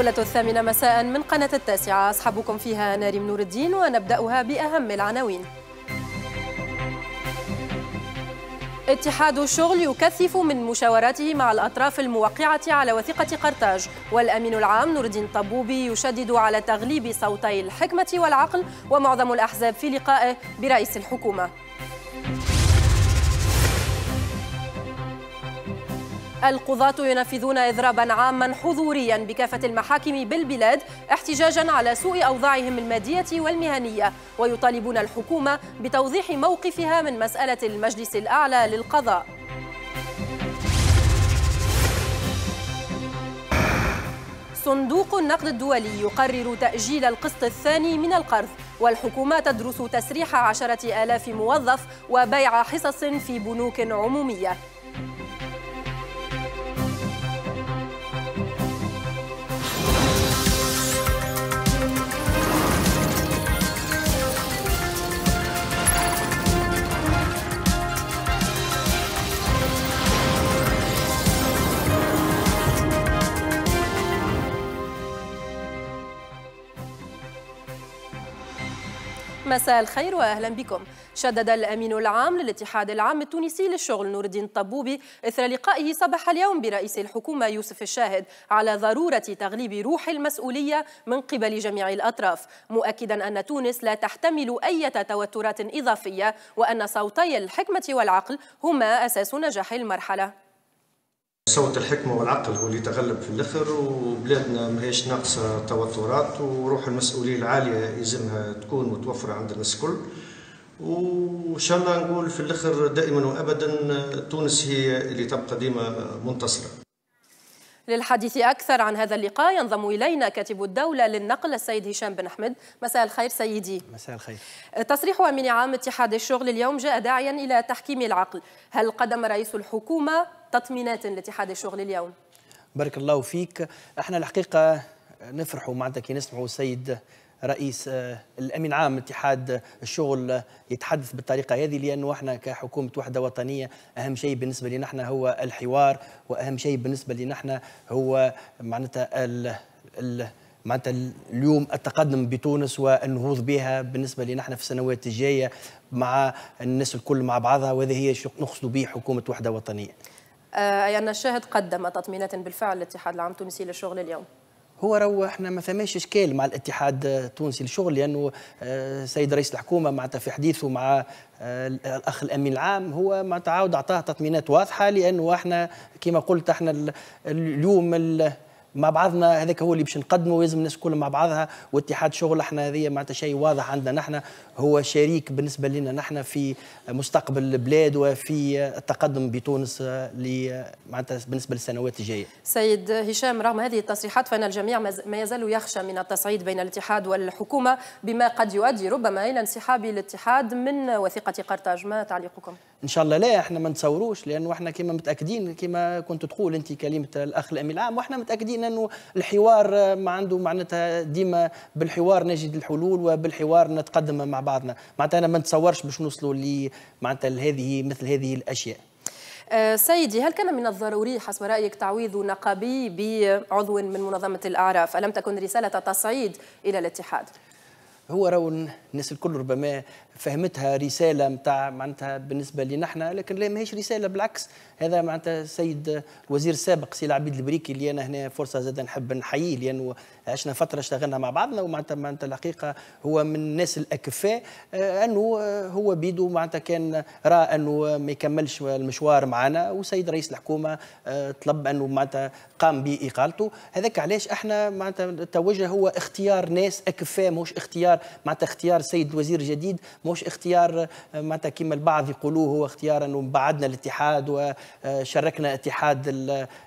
الجولة الثامنة مساء من قناة التاسعة. أصحابكم فيها ناريم نور الدين ونبدأها بأهم العناوين. اتحاد الشغل يكثف من مشاوراته مع الأطراف الموقعة على وثيقة قرطاج. والأمين العام نور الدين طبوبي يشدد على تغليب صوتي الحكمة والعقل ومعظم الأحزاب في لقائه برئيس الحكومة. القضاة ينفذون إضرابا عاما حضوريا بكافة المحاكم بالبلاد احتجاجا على سوء أوضاعهم المادية والمهنية. ويطالبون الحكومة بتوضيح موقفها من مسألة المجلس الأعلى للقضاء. صندوق النقد الدولي يقرر تأجيل القسط الثاني من القرض والحكومة تدرس تسريح عشرة آلاف موظف وبيع حصص في بنوك عمومية. مساء الخير واهلا بكم. شدد الأمين العام للاتحاد العام التونسي للشغل نور الدين طبوبي إثر لقائه صباح اليوم برئيس الحكومة يوسف الشاهد على ضرورة تغليب روح المسؤولية من قبل جميع الأطراف، مؤكدا أن تونس لا تحتمل أي توترات إضافية وأن صوتي الحكمة والعقل هما أساس نجاح المرحلة. صوت الحكمة والعقل هو اللي تغلب في الأخر وبلادنا ماهيش ناقصة توترات وروح المسؤولية العالية يلزمها تكون متوفرة عند الناس الكل. وإن شاء الله نقول في الأخر دائما وأبدا تونس هي اللي تبقى ديما منتصرة. للحديث أكثر عن هذا اللقاء ينضم إلينا كاتب الدولة للنقل السيد هشام بن أحمد. مساء الخير سيدي. مساء الخير. تصريح أمين عام اتحاد الشغل اليوم جاء داعيا إلى تحكيم العقل. هل قدم رئيس الحكومة تطمينات لاتحاد الشغل اليوم؟ بارك الله فيك. إحنا الحقيقة نفرحوا معناتها كي نسمعوا السيد رئيس الأمين عام اتحاد الشغل يتحدث بالطريقة هذه لأنه إحنا كحكومة وحدة وطنية أهم شيء بالنسبة لنا إحنا هو الحوار وأهم شيء بالنسبة لنا إحنا هو معناتها ال ال معناتها اليوم التقدم بتونس والنهوض بها بالنسبة لنا إحنا في السنوات الجاية مع الناس الكل مع بعضها وهذه هي نقصد به حكومة وحدة وطنية. أي أن الشاهد قدم تطمينات بالفعل الاتحاد العام التونسي للشغل اليوم هو رو إحنا ما ثماش إشكال مع الاتحاد التونسي للشغل لأنه السيد رئيس الحكومة معناتها في حديثه مع الأخ الأمين العام هو ما تعاود أعطاه تطمينات واضحة لأنه إحنا كما قلت إحنا اليوم مع بعضنا هذاك هو اللي باش نقدمه لازم الناس كلها مع بعضها واتحاد شغل إحنا هذه معناتها شيء واضح عندنا نحن هو شريك بالنسبة لنا نحن في مستقبل البلاد وفي التقدم بتونس معناتها بالنسبة للسنوات الجاية. سيد هشام رغم هذه التصريحات فإن الجميع ما يزال يخشى من التصعيد بين الاتحاد والحكومة بما قد يؤدي ربما إلى انسحاب الاتحاد من وثيقة قرطاج، ما تعليقكم؟ إن شاء الله لا إحنا ما نتصوروش لأنه إحنا كما متأكدين كما كنت تقول أنت كلمة الأخ الأمين العام وإحنا متأكدين إنه الحوار ما عنده معناتها ديما بالحوار نجد الحلول وبالحوار نتقدم مع بعضنا. معناتها أنا ما نتصورش باش نوصلوا ل معناتها هذه مثل هذه الأشياء. أه سيدي هل كان من الضروري حسب رأيك تعويض نقابي بعضو من منظمة الأعراف؟ ألم تكن رسالة تصعيد إلى الاتحاد؟ هو راهو الناس الكل ربما فهمتها رسالة نتاع معناتها بالنسبة لنا إحنا لكن لا ماهيش رسالة بالعكس. هذا معناتها السيد الوزير السابق سي العبيد البريكي اللي أنا هنا فرصة زاد نحب نحييه لأنه عشنا فترة اشتغلنا مع بعضنا ومعناتها معناتها الحقيقة هو من الناس الأكفاء. أنه هو بيدو معناتها كان راى أنه ما يكملش المشوار معنا والسيد رئيس الحكومة طلب أنه معناتها قام بإقالته. هذاك علاش أحنا معناتها التوجه هو اختيار ناس أكفاء مش اختيار معناتها اختيار السيد الوزير الجديد. مش اختيار معناتها كما البعض يقولوه هو اختيار إنه بعدنا الاتحاد وشاركنا اتحاد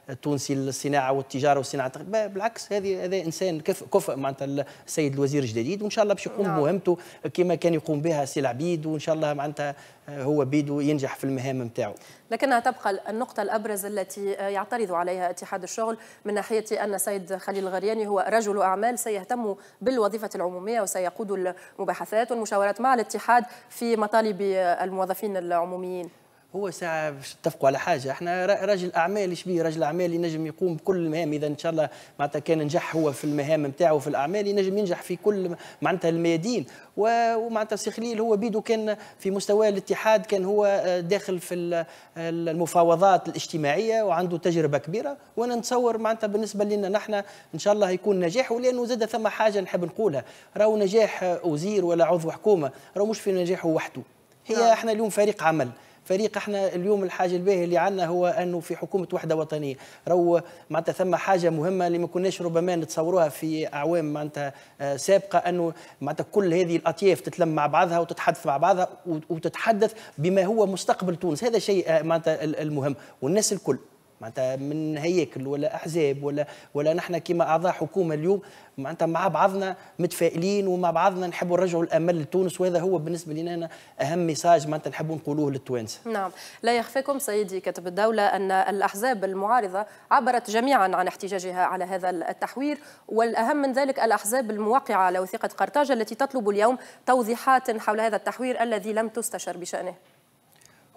التونسي للصناعة والتجارة والصناعة. بالعكس هذه هذا إنسان كفء كفء معناتها السيد الوزير الجديد وإن شاء الله باش يقوم بمهمته كما كان يقوم بها سي العبيد وإن شاء الله معناتها هو بيدو ينجح في المهام نتاعو لكنها تبقى النقطة الأبرز التي يعترض عليها اتحاد الشغل من ناحية أن سيد خليل الغرياني هو رجل أعمال سيهتم بالوظيفة العمومية وسيقود المباحثات والمشاورات مع الاتحاد في مطالب الموظفين العموميين. هو ساعة باش نتفقوا على حاجة. إحنا راجل أعمال إيش بيه؟ راجل أعمال ينجم يقوم بكل المهام. إذا إن شاء الله معناتها كان نجح هو في المهام نتاعو في الأعمال ينجم ينجح في كل معناتها الميادين. ومعناتها سي خليل هو بيدو كان في مستوى الاتحاد كان هو آه، داخل في المفاوضات الاجتماعية وعنده تجربة كبيرة. وأنا نتصور معناتها بالنسبة لنا نحن إن شاء الله يكون نجاح. ولأنه زاد ثم حاجة نحب نقولها. راهو نجاح وزير ولا عضو حكومة راهو مش في نجاحه وحده. هي نعم. إحنا اليوم فريق عمل. فريق إحنا اليوم الحاجة الباهيه اللي عندنا هو انه في حكومة وحدة وطنية. راهو معناتها ثم حاجة مهمة اللي ما كناش ربما نتصوروها في أعوام معناتها آه، سابقة انه معناتها كل هذه الأطياف تتلم مع بعضها وتتحدث مع بعضها وتتحدث بما هو مستقبل تونس. هذا شيء آه، معناتها المهم. والناس الكل معناتها من هياكل ولا أحزاب ولا ولا نحن كما أعضاء حكومة اليوم معناتها مع بعضنا متفائلين ومع بعضنا نحبوا نرجعوا الأمل لتونس وهذا هو بالنسبة لنا أهم ميساج معناتها نحبوا نقولوه للتوانسة. نعم، لا يخفيكم سيدي كاتب الدولة أن الأحزاب المعارضة عبرت جميعا عن احتجاجها على هذا التحوير والأهم من ذلك الأحزاب الموقعة على وثيقة قرطاج التي تطلب اليوم توضيحات حول هذا التحوير الذي لم تستشر بشأنه.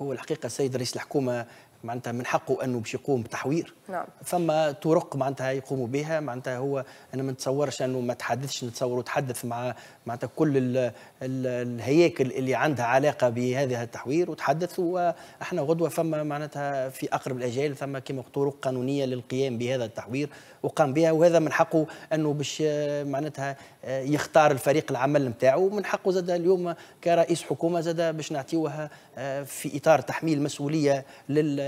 هو الحقيقة السيد رئيس الحكومة معناتها من حقه انه باش يقوم بتحوير. نعم. ثم طرق معناتها يقوموا بها؟ معناتها هو أنا ما نتصورش أنه ما تحدثش نتصور تحدث مع معناتها كل ال ال الهياكل اللي عندها علاقة بهذا التحوير وتحدث وإحنا غدوة. فما معناتها في أقرب الاجال ثم كما طرق قانونية للقيام بهذا التحوير وقام بها وهذا من حقه أنه باش معناتها يختار الفريق العمل نتاعو. ومن حقه زاد اليوم كرئيس حكومة زاد باش نعطيوها في إطار تحميل مسؤولية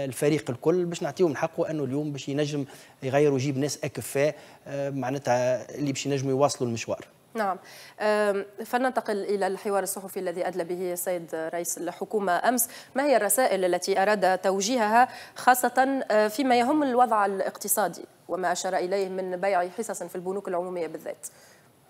للفريق الكل باش نعطيوه من حقه انه اليوم باش ينجم يغير ويجيب ناس أكفاء معناتها اللي باش ينجموا يواصلوا المشوار. نعم. فلننتقل إلى الحوار الصحفي الذي أدلى به السيد رئيس الحكومة أمس. ما هي الرسائل التي أراد توجيهها خاصة آه، فيما يهم الوضع الاقتصادي وما أشار إليه من بيع حصص في البنوك العمومية بالذات؟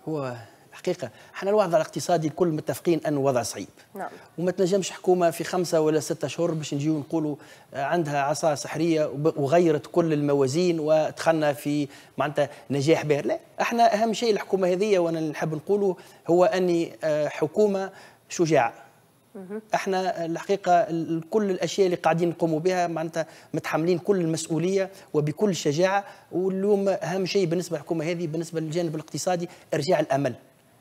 هو حقيقة إحنا الوضع الاقتصادي الكل متفقين أنه وضع صعيب. نعم. وما تنجمش حكومة في خمسة ولا ستة اشهر باش نجيو نقولوا عندها عصا سحرية وغيرت كل الموازين ودخلنا في معناتها نجاح باهر لا إحنا أهم شيء الحكومة هذه وأنا نحب نقوله هو أني آه، حكومة شجاعة. إحنا الحقيقة كل الأشياء اللي قاعدين نقوموا بها معناتها متحملين كل المسؤولية وبكل شجاعة. واليوم أهم شيء بالنسبة للحكومة هذه بالنسبة للجانب الاقتصادي إرجاع الأمل.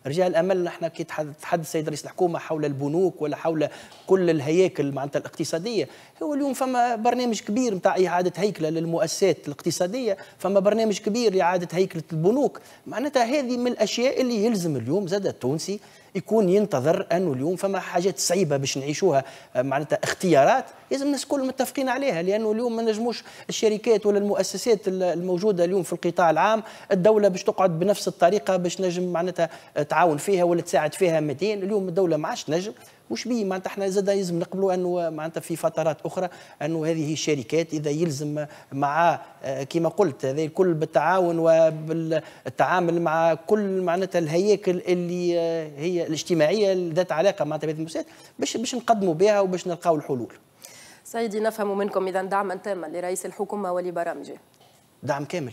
رجال الأمل نحن كي تحدث السيد رئيس الحكومة حول البنوك ولا حول كل الهياكل معناتها الاقتصادية هو اليوم فما برنامج كبير نتاع إعادة هيكلة للمؤسسات الاقتصادية فما برنامج كبير لإعادة هيكلة البنوك. معناتها هذه من الأشياء اللي يلزم اليوم زاد التونسي يكون ينتظر أنه اليوم فما حاجات صعيبة باش نعيشوها. آه، معناتها اختيارات لازم الناس الكل متفقين عليها لأنه اليوم ما نجموش الشركات ولا المؤسسات الموجودة اليوم في القطاع العام الدولة باش تقعد بنفس الطريقة باش نجم معناتها تعاون فيها ولا تساعد فيها 200 اليوم الدولة ما عادش نجم وش بيه معناتها إحنا زاد لازم نقبلوا انه معناتها في فترات أخرى انه هذه الشركات اذا يلزم مع آه، كما قلت هذا الكل بالتعاون وبالتعامل مع كل معناتها الهياكل اللي آه، هي الاجتماعية ذات علاقة معناتها بهذه المؤسسات باش باش نقدموا بها وباش نلقاو الحلول. سيدي نفهم منكم إذا دعما تاما لرئيس الحكومة ولبرامجه. دعم كامل.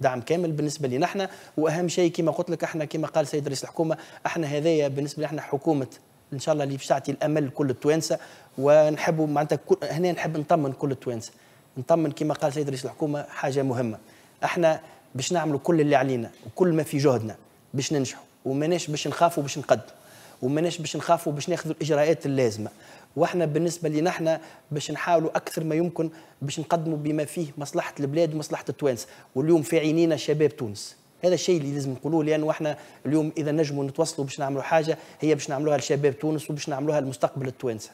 دعم كامل بالنسبة لنا إحنا وأهم شيء كما قلت لك إحنا كما قال سيد رئيس الحكومة إحنا هذايا بالنسبة لنا إحنا حكومة إن شاء الله اللي باش تعطي الأمل لكل التوانسة ونحبوا معناتها هنا نحب نطمن كل التوانسة. نطمن كما قال سيد رئيس الحكومة حاجة مهمة. إحنا باش نعملوا كل اللي علينا وكل ما في جهدنا باش ننجحوا وماناش باش نخافوا باش نقدموا وماناش باش نخافوا باش ناخذوا الإجراءات اللازمة. وإحنا بالنسبة لنا إحنا باش نحاولوا أكثر ما يمكن باش نقدموا بما فيه مصلحة البلاد ومصلحة التوانسة. واليوم في عينينا شباب تونس. هذا الشيء اللي لازم نقولوه لأنه إحنا اليوم إذا نجموا نتوصلوا باش نعملوا حاجة هي باش نعملوها لشباب تونس وباش نعملوها لمستقبل التوانسة.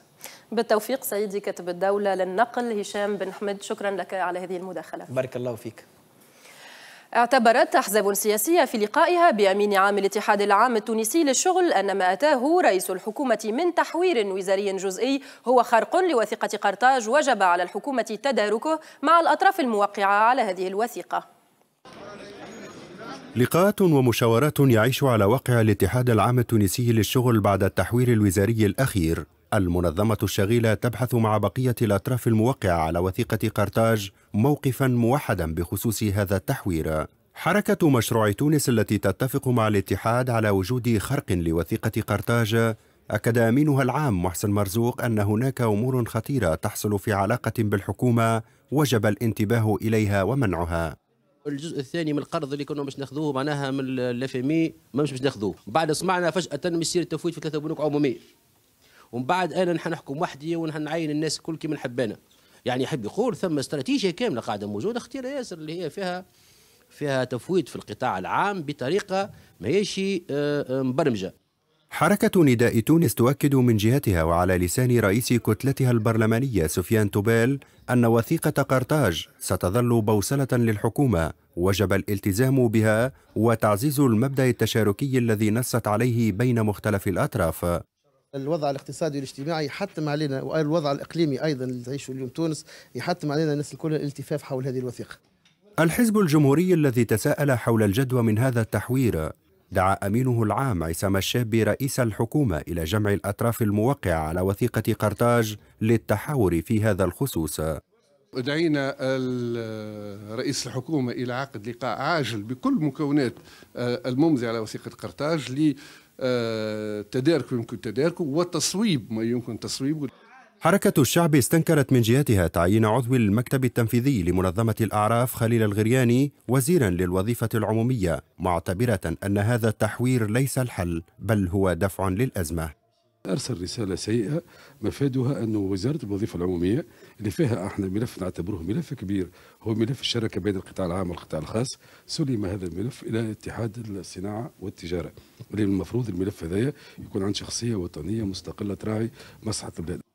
بالتوفيق سيدي كاتب الدولة للنقل هشام بن حمد شكرا لك على هذه المداخلة. بارك الله فيك. اعتبرت أحزاب سياسية في لقائها بأمين عام الاتحاد العام التونسي للشغل أن ما أتاه رئيس الحكومة من تحوير وزاري جزئي هو خرق لوثيقة قرطاج وجب على الحكومة تداركه مع الأطراف الموقعة على هذه الوثيقة لقاءات ومشاورات يعيش على واقع الاتحاد العام التونسي للشغل بعد التحوير الوزاري الأخير. المنظمة الشغيلة تبحث مع بقية الأطراف الموقعة على وثيقة قرطاج موقفا موحدا بخصوص هذا التحوير. حركة مشروع تونس التي تتفق مع الاتحاد على وجود خرق لوثيقة قرطاج أكد أمينها العام محسن مرزوق أن هناك أمور خطيرة تحصل في علاقة بالحكومة وجب الانتباه إليها ومنعها. الجزء الثاني من القرض اللي كنا باش ناخذوه معناها من ال FMI ما باش ناخذوه. بعد سمعنا فجأة مش يصير في ثلاثة بنوك عموميه ومن بعد أنا نحكم وحدي ونعين الناس الكل كيما نحب يعني يحب يقول ثم استراتيجية كاملة قاعدة موجودة اختيار ياسر اللي هي فيها فيها تفويت في القطاع العام بطريقة ماهيش آه، آه، مبرمجة. حركة نداء تونس تؤكد من جهتها وعلى لسان رئيس كتلتها البرلمانية سفيان توبيل أن وثيقة قرطاج ستظل بوصلة للحكومة. وجب الالتزام بها وتعزيز المبدأ التشاركي الذي نصت عليه بين مختلف الأطراف. الوضع الاقتصادي والاجتماعي يحتم علينا والوضع الإقليمي أيضا اللي تعيشه اليوم تونس يحتم علينا الناس الكل الالتفاف حول هذه الوثيقة. الحزب الجمهوري الذي تساءل حول الجدوى من هذا التحوير دعا أمينه العام عصام الشابي رئيس الحكومة إلى جمع الأطراف الموقعة على وثيقة قرطاج للتحاور في هذا الخصوص. دعينا رئيس الحكومة إلى عقد لقاء عاجل بكل مكونات آه، الممضي على وثيقة قرطاج لتدارك ما يمكن تداركه وتصويب ما يمكن تصويبه. حركة الشعب استنكرت من جهتها تعيين عضو المكتب التنفيذي لمنظمة الأعراف خليل الغرياني وزيرا للوظيفة العمومية معتبرة أن هذا التحوير ليس الحل بل هو دفع للأزمة. أرسل رسالة سيئة مفادها أنه وزارة الوظيفة العمومية اللي فيها إحنا ملف نعتبره ملف كبير هو ملف الشراكة بين القطاع العام والقطاع الخاص سلم هذا الملف إلى اتحاد الصناعة والتجارة. اللي المفروض الملف هذايا يكون عن شخصية وطنية مستقلة تراعي مصلحة البلاد.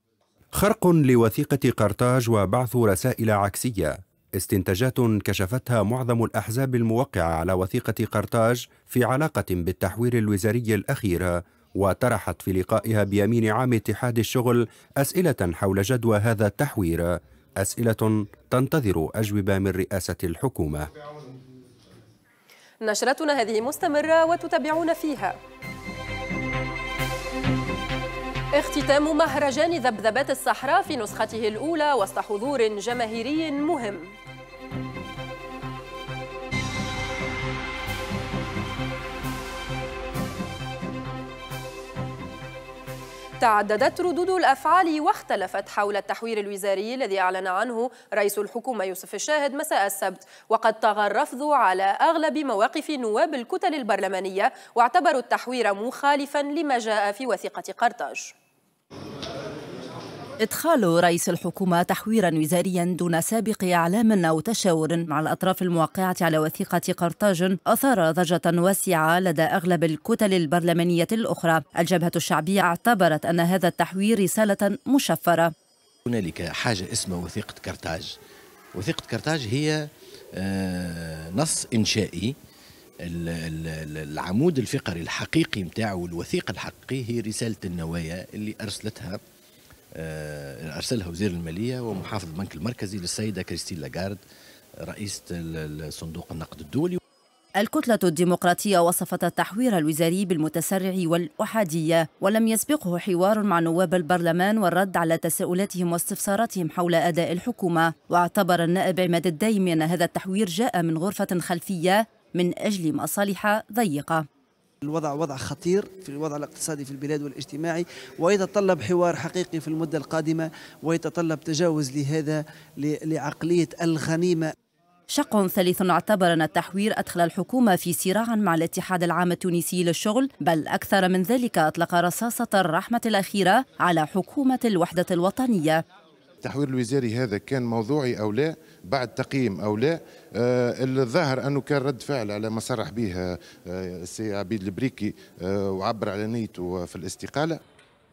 خرق لوثيقة قرطاج وبعث رسائل عكسية. استنتاجات كشفتها معظم الأحزاب الموقعة على وثيقة قرطاج في علاقة بالتحوير الوزاري الأخير وطرحت في لقائها بيمين عام اتحاد الشغل أسئلة حول جدوى هذا التحوير أسئلة تنتظر أجوبة من رئاسة الحكومة. نشرتنا هذه مستمرة وتتابعون فيها. اختتام مهرجان ذبذبات الصحراء في نسخته الأولى وسط حضور جماهيري مهم. تعددت ردود الأفعال واختلفت حول التحوير الوزاري الذي أعلن عنه رئيس الحكومة يوسف الشاهد مساء السبت. وقد طغى الرفض على أغلب مواقف نواب الكتل البرلمانية واعتبروا التحوير مخالفا لما جاء في وثيقة قرطاج. إدخال رئيس الحكومة تحويرا وزاريا دون سابق إعلام أو تشاور مع الأطراف الموقعة على وثيقة قرطاج أثار ضجة واسعة لدى أغلب الكتل البرلمانية الأخرى. الجبهة الشعبية اعتبرت أن هذا التحوير رسالة مشفرة. هنالك حاجة اسمها وثيقة قرطاج. وثيقة قرطاج هي آه، نص إنشائي العمود الفقري الحقيقي متاعه الوثيقة الحقيقية هي رسالة النوايا اللي أرسلتها آه، أرسلها وزير المالية ومحافظ البنك المركزي للسيدة كريستين لاغارد رئيسة صندوق النقد الدولي. الكتلة الديمقراطية وصفت التحوير الوزاري بالمتسرع والأحادية ولم يسبقه حوار مع نواب البرلمان والرد على تساؤلاتهم واستفساراتهم حول أداء الحكومة. واعتبر النائب عماد الدايمي أن هذا التحوير جاء من غرفة خلفية من أجل مصالح ضيقة. الوضع وضع خطير في الوضع الاقتصادي في البلاد والاجتماعي ويتطلب حوار حقيقي في المدة القادمة ويتطلب تجاوز لهذا لعقلية الغنيمة. شق ثالث اعتبر أن التحوير أدخل الحكومة في صراع مع الاتحاد العام التونسي للشغل بل أكثر من ذلك أطلق رصاصة الرحمة الأخيرة على حكومة الوحدة الوطنية. التحوير الوزاري هذا كان موضوعي أو لا؟ بعد تقييم أو لا؟ آه الظاهر أنه كان رد فعل على ما صرح به آه السي عبيد البريكي آه وعبر على نيته في الاستقالة.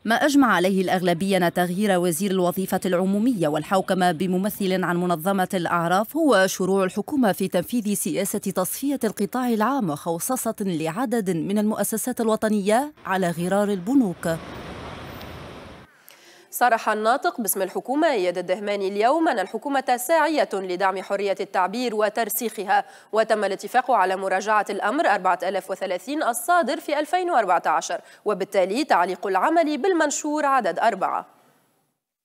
ما أجمع عليه الأغلبية أن تغيير وزير الوظيفة العمومية والحوكمة بممثل عن منظمة الأعراف هو شروع الحكومة في تنفيذ سياسة تصفية القطاع العام وخوصصة لعدد من المؤسسات الوطنية على غرار البنوك. صرح الناطق باسم الحكومة إياد الدهماني اليوم أن الحكومة ساعية لدعم حرية التعبير وترسيخها وتم الاتفاق على مراجعة الأمر 4030 الصادر في 2014 وبالتالي تعليق العمل بالمنشور عدد أربعة.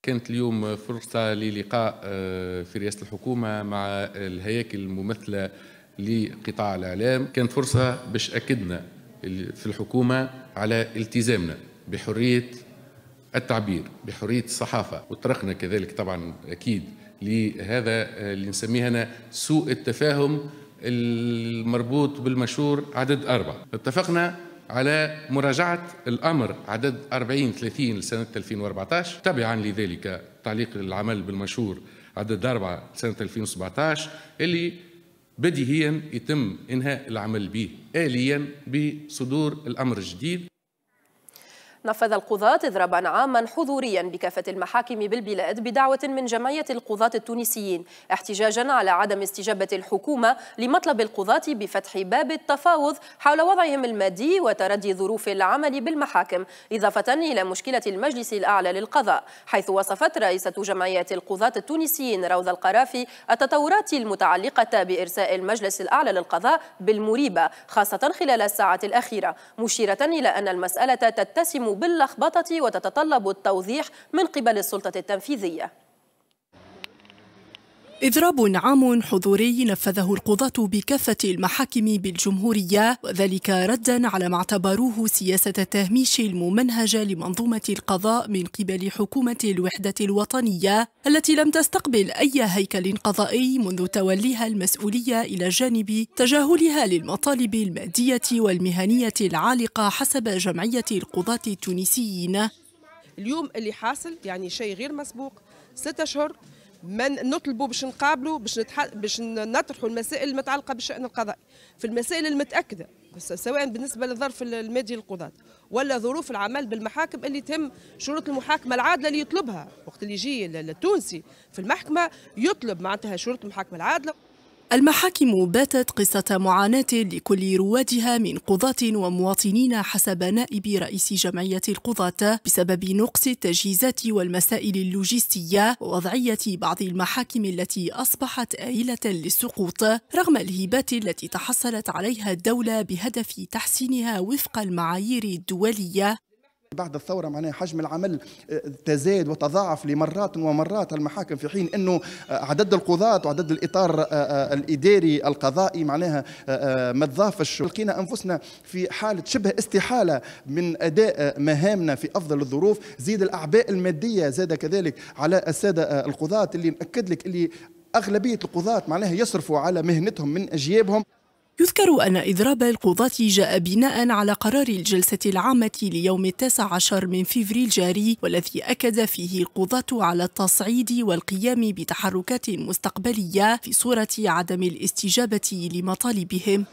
كانت اليوم فرصة للقاء آه، في رئاسة الحكومة مع الهياكل الممثلة لقطاع الإعلام. كانت فرصة باش أكدنا في الحكومة على التزامنا بحرية التعبير بحرية الصحافة وطرقنا كذلك طبعا أكيد لهذا اللي نسميه أنا سوء التفاهم المربوط بالمشهور عدد أربعة. اتفقنا على مراجعة الأمر عدد 40 30 لسنة 2014 تبعا لذلك تعليق العمل بالمشهور عدد أربعة لسنة 2017 اللي بديهيا يتم إنهاء العمل به آليا بصدور الأمر الجديد. نفذ القضاة إضرابا عاما حضوريا بكافة المحاكم بالبلاد بدعوة من جمعية القضاة التونسيين احتجاجا على عدم استجابة الحكومة لمطلب القضاة بفتح باب التفاوض حول وضعهم المادي وتردي ظروف العمل بالمحاكم إضافة إلى مشكلة المجلس الأعلى للقضاء حيث وصفت رئيسة جمعية القضاة التونسيين روضة القرافي التطورات المتعلقة بإرساء المجلس الأعلى للقضاء بالمريبة خاصة خلال الساعة الأخيرة مشيرة إلى أن المسألة تتسم باللخبطة وتتطلب التوضيح من قبل السلطة التنفيذية. إضراب عام حضوري نفذه القضاة بكافة المحاكم بالجمهورية وذلك ردا على ما اعتبروه سياسة التهميش الممنهجة لمنظومة القضاء من قبل حكومة الوحدة الوطنية التي لم تستقبل أي هيكل قضائي منذ توليها المسؤولية إلى جانب تجاهلها للمطالب المادية والمهنية العالقة حسب جمعية القضاة التونسيين. اليوم اللي حاصل يعني شيء غير مسبوق. ستة أشهر من نطلبوا باش نقابلوا باش نتح... باش نطرحوا المسائل المتعلقة بالشان القضائي في المسائل المتأكدة سواء بالنسبة للظرف المادي للقضاة ولا ظروف العمل بالمحاكم اللي تم شروط المحاكمة العادلة اللي يطلبها. وقت اللي يجي التونسي في المحكمة يطلب معناتها شروط المحاكمة العادلة. المحاكم باتت قصة معاناة لكل روادها من قضاة ومواطنين حسب نائب رئيس جمعية القضاة بسبب نقص التجهيزات والمسائل اللوجستية ووضعية بعض المحاكم التي أصبحت آيلة للسقوط رغم الهبات التي تحصلت عليها الدولة بهدف تحسينها وفق المعايير الدولية. بعد الثورة معناها حجم العمل آه، تزايد وتضاعف لمرات ومرات المحاكم في حين أنه آه، عدد القضاة وعدد الإطار آه، الإداري القضائي معناها ما تضافش. لقينا أنفسنا في حالة شبه استحالة من أداء مهامنا في أفضل الظروف. زيد الأعباء المادية زاد كذلك على السادة القضاة اللي نأكد لك اللي أغلبية القضاة معناها يصرفوا على مهنتهم من أجيابهم. يذكر أن إضراب القضاة جاء بناء على قرار الجلسة العامة ليوم التاسع عشر من فيفري الجاري والذي أكد فيه القضاة على التصعيد والقيام بتحركات مستقبلية في صورة عدم الاستجابة لمطالبهم.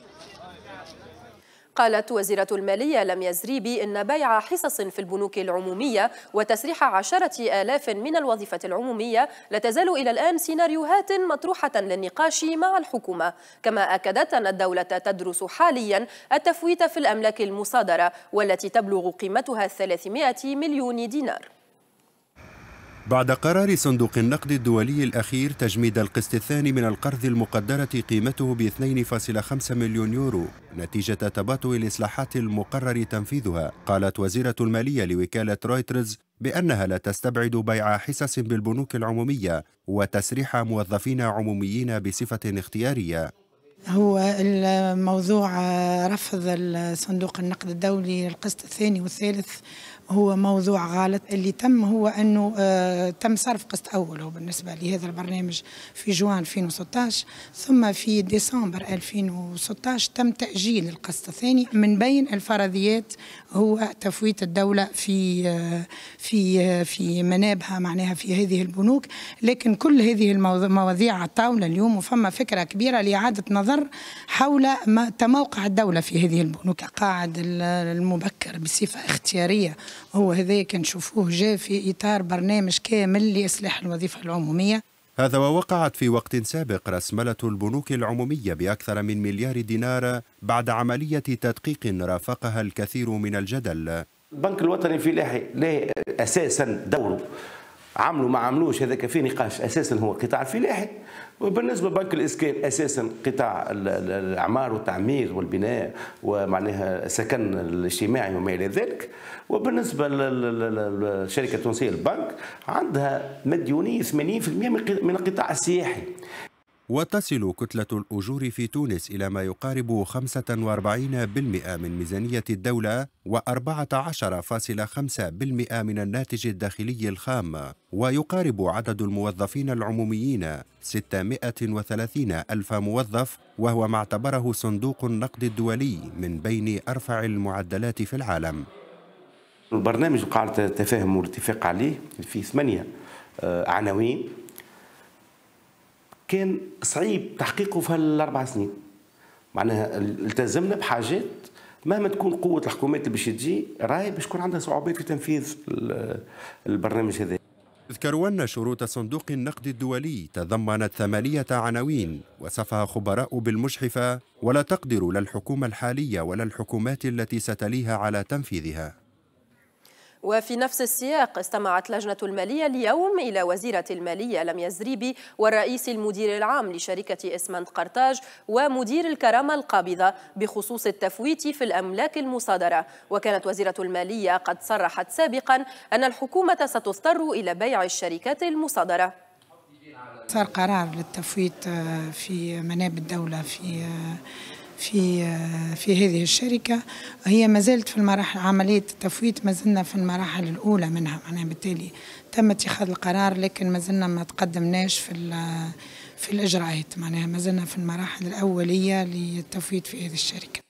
قالت وزيرة المالية لم يزريبي إن بيع حصص في البنوك العمومية وتسريح عشرة آلاف من الوظيفة العمومية لا تزال إلى الآن سيناريوهات مطروحة للنقاش مع الحكومة. كما أكدت أن الدولة تدرس حاليا التفويت في الأملاك المصادرة والتي تبلغ قيمتها 300 مليون دينار. بعد قرار صندوق النقد الدولي الأخير تجميد القسط الثاني من القرض المقدرة قيمته ب 2.5 مليون يورو نتيجة تباطؤ الإصلاحات المقرر تنفيذها. قالت وزيرة المالية لوكالة رويترز بأنها لا تستبعد بيع حصص بالبنوك العمومية وتسريح موظفين عموميين بصفة اختيارية. هو الموضوع رفض صندوق النقد الدولي القسط الثاني والثالث هو موضوع غلط اللي تم هو أنه آه تم صرف قسط اول بالنسبة لهذا البرنامج في جوان 2016 ثم في ديسمبر 2016 تم تأجيل القسط الثاني. من بين الفرضيات هو تفويت الدولة في آه في آه في منابها معناها في هذه البنوك. لكن كل هذه المواضيع على الطاولة اليوم وفما فكرة كبيرة لإعادة نظر حول تموقع الدولة في هذه البنوك قاعد المبكر بصفة اختيارية. هو هذا كنشوفوه جاء في إطار برنامج كامل لإصلاح الوظيفة العمومية. هذا ووقعت في وقت سابق رسملة البنوك العمومية بأكثر من مليار دينار بعد عملية تدقيق رافقها الكثير من الجدل. البنك الوطني في لاحي له أساسا دوره. عملوا ما عملوش هذاك في نقاش أساسا هو قطاع الفلاحي وبالنسبة لبنك الإسكان أساسا قطاع الأعمار والتعمير والبناء ومعناها السكن الاجتماعي وما إلى ذلك. وبالنسبة للشركه التونسية البنك عندها مديونية 80% من القطاع السياحي. وتصل كتلة الأجور في تونس إلى ما يقارب 45% من ميزانية الدولة و14.5% من الناتج الداخلي الخام. ويقارب عدد الموظفين العموميين 630 ألف موظف وهو ما اعتبره صندوق النقد الدولي من بين أرفع المعدلات في العالم. البرنامج قاعدة التفاهم والاتفاق عليه في ثمانية آه، عناوين. كان صعيب تحقيقه في هالأربع سنين. معناها التزمنا بحاجات مهما تكون قوة الحكومات اللي باش تجي راهي باش تكون عندها صعوبات في تنفيذ البرنامج هذا. اذكروا أن شروط صندوق النقد الدولي تضمنت ثمانية عناوين وصفها خبراء بالمجحفة ولا تقدر لا الحكومة الحالية ولا الحكومات التي ستليها على تنفيذها. وفي نفس السياق استمعت لجنة المالية اليوم إلى وزيرة المالية لميا الزريبي والرئيس المدير العام لشركة إسمنت قرطاج ومدير الكرامة القابضة بخصوص التفويت في الأملاك المصادرة. وكانت وزيرة المالية قد صرحت سابقا أن الحكومة ستضطر إلى بيع الشركات المصادرة. صار قرار للتفويت في منابر الدولة في في في هذه الشركة. هي ما زالت في المراحل عملية التفويت ما زلنا في المراحل الأولى منها. معناها بالتالي تم اتخاذ القرار لكن ما زلنا ما تقدمناش في في الإجراءات. معناها ما زلنا في المراحل الأولية للتفويت في هذه الشركة.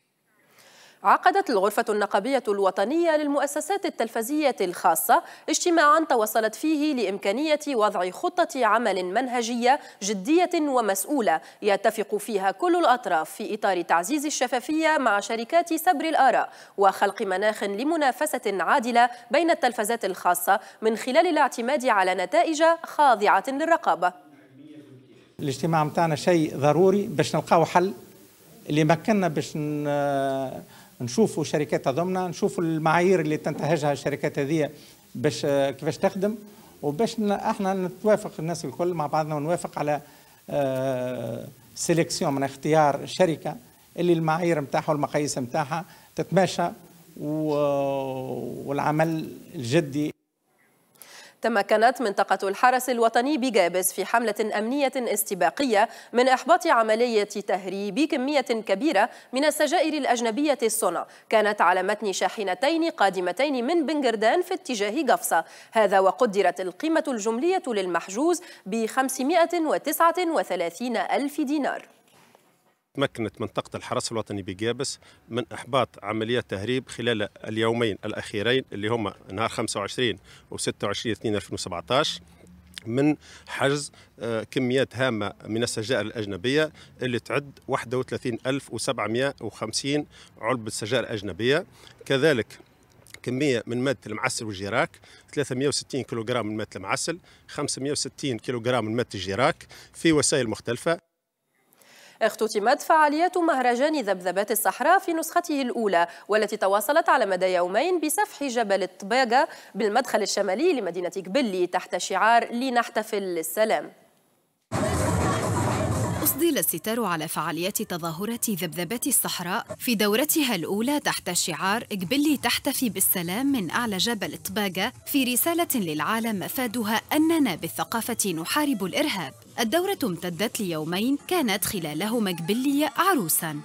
عقدت الغرفة النقابية الوطنية للمؤسسات التلفزية الخاصة اجتماعا توصلت فيه لإمكانية وضع خطة عمل منهجية جدية ومسؤولة. يتفق فيها كل الأطراف في إطار تعزيز الشفافية مع شركات سبر الآراء وخلق مناخ لمنافسة عادلة بين التلفزات الخاصة من خلال الاعتماد على نتائج خاضعة للرقابة. الاجتماع متاعنا شيء ضروري باش نلقاو حل اللي مكننا باش نشوفوا شركات ضمنا نشوفوا المعايير اللي تنتهجها الشركات هذه باش كيفاش تخدم. وباش إحنا نتوافق الناس الكل مع بعضنا ونوافق على سيليكسيون من اختيار شركه اللي المعايير نتاعها والمقاييس نتاعها تتماشى والعمل الجدي تمكنت منطقة الحرس الوطني بجابس في حملة أمنية استباقية من إحباط عملية تهريب كمية كبيرة من السجائر الأجنبية الصنع. كانت على متن شاحنتين قادمتين من بنجردان في اتجاه قفصة هذا وقدرت القيمة الجملية للمحجوز ب 539 ألف دينار. تمكنت منطقة الحرس الوطني بجابس من إحباط عمليات تهريب خلال اليومين الأخيرين اللي هم نهار 25 و 26 2 2017 من حجز كميات هامة من السجائر الأجنبية اللي تعد 31750 علبة سجائر أجنبية كذلك كمية من مادة المعسل والجيراك 360 كيلوغرام من مادة المعسل 560 كيلوغرام من مادة الجيراك في وسائل مختلفة. اختتمت فعاليات مهرجان ذبذبات الصحراء في نسخته الأولى والتي تواصلت على مدى يومين بسفح جبل الطباقة بالمدخل الشمالي لمدينة قبلي تحت شعار لنحتفل للسلام أصدل الستار على فعاليات تظاهرة ذبذبات الصحراء في دورتها الأولى تحت شعار اقبلي تحتفي بالسلام من أعلى جبل طباقة في رسالة للعالم مفادها أننا بالثقافة نحارب الإرهاب. الدورة امتدت ليومين كانت خلالهما قبلي عروساً.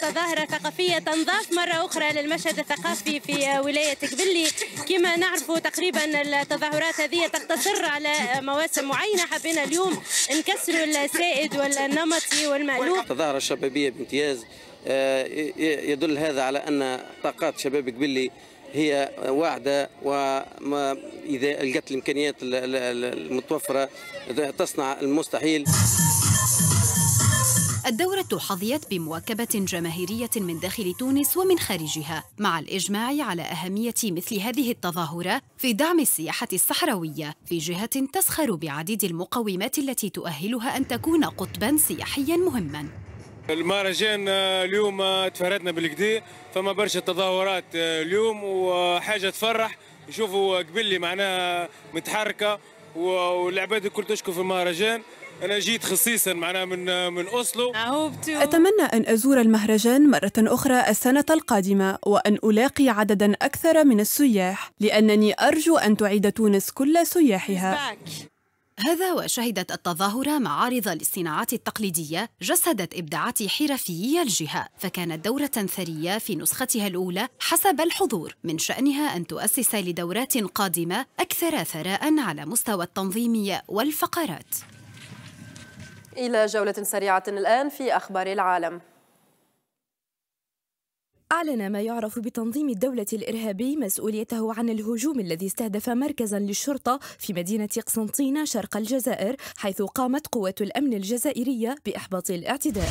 تظاهرة ثقافية تنضاف مرة أخرى للمشهد الثقافي في ولاية قبلي. كما نعرف تقريبا التظاهرات هذه تقتصر على مواسم معينة. حبينا اليوم نكسروا السائد والنمطي والمألوف. تظاهرة شبابية بامتياز. يدل هذا على أن طاقات شباب قبلي هي واعدة وإذا لقت الإمكانيات المتوفرة تصنع المستحيل. الدورة حظيت بمواكبة جماهيرية من داخل تونس ومن خارجها مع الإجماع على أهمية مثل هذه التظاهرة في دعم السياحة الصحراوية في جهة تسخر بعديد المقومات التي تؤهلها أن تكون قطباً سياحياً مهماً. المهرجان اليوم تفردنا بالكدا فما برشا تظاهرات اليوم وحاجة تفرح. نشوفوا قبلي معناها متحركة والعباد الكل تشكو في المهرجان. أنا جيت خصيصا معناها من من أوسلو. أتمنى أن أزور المهرجان مرة أخرى السنة القادمة وأن ألاقي عددا أكثر من السياح لأنني أرجو أن تعيد تونس كل سياحها. هذا وشهدت التظاهرة معارض للصناعات التقليدية جسدت إبداعات حرفيي الجهة فكانت دورة ثرية في نسختها الأولى حسب الحضور من شأنها أن تؤسس لدورات قادمة أكثر ثراء على مستوى التنظيم والفقرات. إلى جولة سريعة الآن في أخبار العالم. أعلن ما يعرف بتنظيم الدولة الإرهابي مسؤوليته عن الهجوم الذي استهدف مركزا للشرطة في مدينة قسنطينة شرق الجزائر حيث قامت قوات الأمن الجزائرية بإحباط الاعتداء.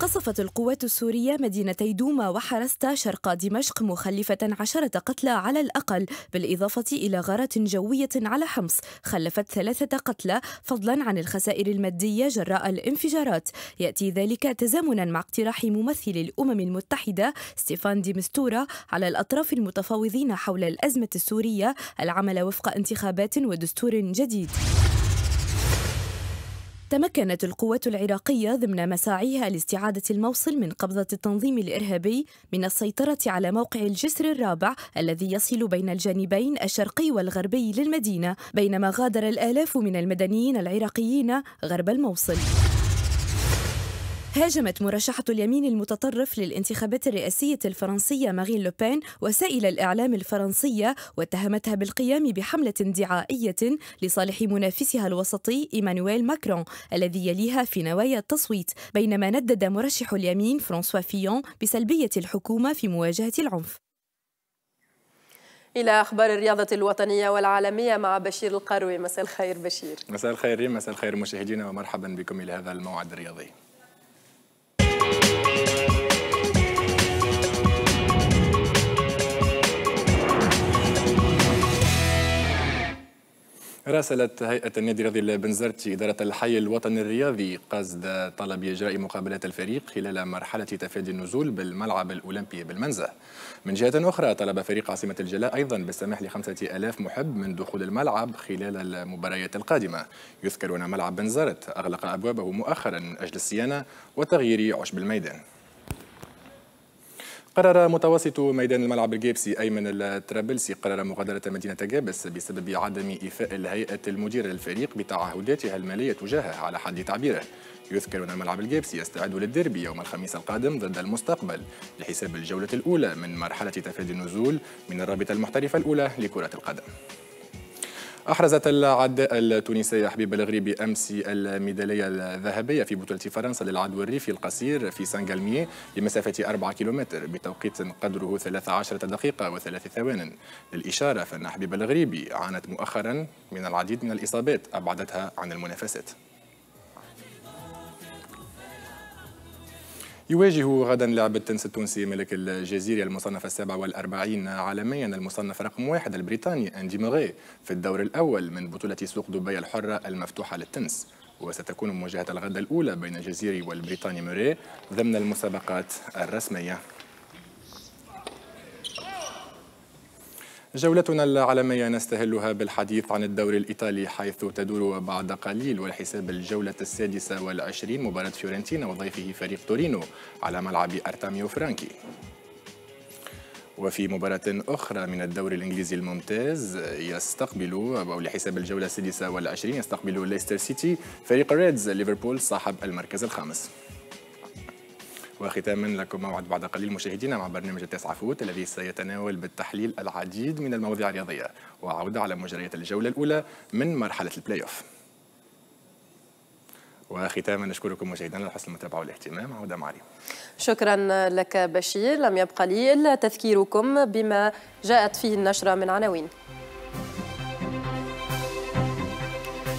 قصفت القوات السورية مدينتي دوما وحرستا شرق دمشق مخلفة عشرة قتلى على الأقل بالإضافة إلى غارات جوية على حمص. خلفت ثلاثة قتلى فضلا عن الخسائر المادية جراء الانفجارات. يأتي ذلك تزامنا مع اقتراح ممثل الأمم المتحدة ستيفان دي مستورا على الأطراف المتفاوضين حول الأزمة السورية العمل وفق انتخابات ودستور جديد. تمكنت القوات العراقية ضمن مساعيها لاستعادة الموصل من قبضة التنظيم الإرهابي من السيطرة على موقع الجسر الرابع الذي يصل بين الجانبين الشرقي والغربي للمدينة بينما غادر الآلاف من المدنيين العراقيين غرب الموصل. هاجمت مرشحة اليمين المتطرف للانتخابات الرئاسية الفرنسية مارين لوبين وسائل الإعلام الفرنسية واتهمتها بالقيام بحملة دعائية لصالح منافسها الوسطي إيمانويل ماكرون الذي يليها في نوايا التصويت بينما ندد مرشح اليمين فرانسوا فيون بسلبية الحكومة في مواجهة العنف. إلى أخبار الرياضة الوطنية والعالمية مع بشير القروي. مساء الخير بشير. مساء الخير مساء الخير مشاهدينا ومرحبا بكم إلى هذا الموعد الرياضي. راسلت هيئة النادي الرياضي البنزرتي إدارة الحي الوطني الرياضي قصد طلب إجراء مقابلة الفريق خلال مرحلة تفادي النزول بالملعب الأولمبي بالمنزه. من جهة أخرى طلب فريق عاصمة الجلاء أيضا بالسماح لخمسة ألاف محب من دخول الملعب خلال المباريات القادمة. يذكر أن ملعب بنزرت أغلق أبوابه مؤخرا من أجل الصيانة وتغيير عشب الميدان. قرر متوسط ميدان الملعب الجابسي أيمن الترابلسي. قرر مغادرة مدينة جابس بسبب عدم إيفاء الهيئة المديرة للفريق بتعهداتها المالية تجاهه على حد تعبيره. يذكر أن الملعب الجيبسي يستعد للديربي يوم الخميس القادم ضد المستقبل لحساب الجولة الأولى من مرحلة تفادي النزول من الرابطة المحترفة الأولى لكرة القدم. أحرزت العداء التونسية حبيب الغريبي أمس الميدالية الذهبية في بطولة فرنسا للعدو الريفي القصير في سان لمسافة 4 كيلومتر بتوقيت قدره 13 دقيقة وثلاث ثوان. للإشارة فإن حبيب الغريبي عانت مؤخرا من العديد من الإصابات أبعدتها عن المنافسات. يواجه غدا لاعب التنس التونسي ملك الجزيرة المصنف السابع والأربعين عالميا المصنف رقم واحد البريطاني أندي موغي في الدور الأول من بطولة سوق دبي الحرة المفتوحة للتنس. وستكون مواجهة الغد الأولى بين الجزيري والبريطاني موري ضمن المسابقات الرسمية. جولتنا العالمية نستهلها بالحديث عن الدوري الإيطالي حيث تدور بعد قليل ولحساب الجولة السادسة والعشرين مباراة فيورنتينا وضيفه فريق تورينو على ملعب أرتاميو فرانكي. وفي مباراة أخرى من الدوري الإنجليزي الممتاز يستقبل أو لحساب الجولة السادسة والعشرين يستقبل ليستر سيتي فريق Reds ليفربول صاحب المركز الخامس. وختاما لكم موعد بعد قليل مشاهدينا مع برنامج التاسعة فوت الذي سيتناول بالتحليل العديد من المواضيع الرياضية. وعودة على مجريات الجولة الأولى من مرحلة البلاي أوف وختاما نشكركم مشاهدينا على حسن المتابعة والاهتمام. عودة معي شكرا لك بشير. لم يبقى لي إلا تذكيركم بما جاءت فيه النشرة من عناوين.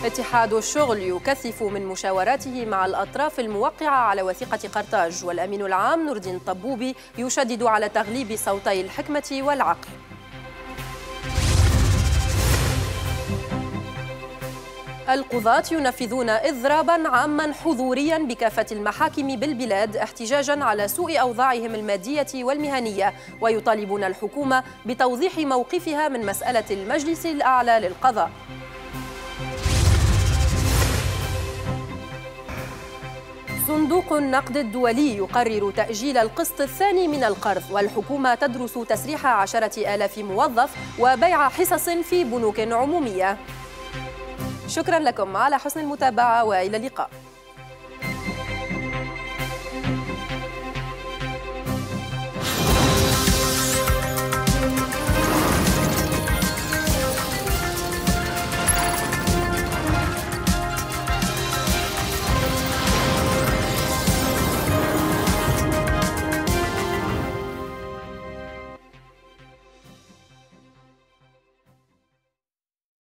اتحاد الشغل يكثف من مشاوراته مع الأطراف الموقعة على وثيقة قرطاج والأمين العام نور الدين طبوبي يشدد على تغليب صوتي الحكمة والعقل. القضاة ينفذون إضرابا عاما حضوريا بكافة المحاكم بالبلاد احتجاجا على سوء أوضاعهم المادية والمهنية. ويطالبون الحكومة بتوضيح موقفها من مسألة المجلس الأعلى للقضاء. صندوق النقد الدولي يقرر تأجيل القسط الثاني من القرض والحكومة تدرس تسريح عشرة آلاف موظف وبيع حصص في بنوك عمومية. شكرا لكم على حسن المتابعة وإلى اللقاء.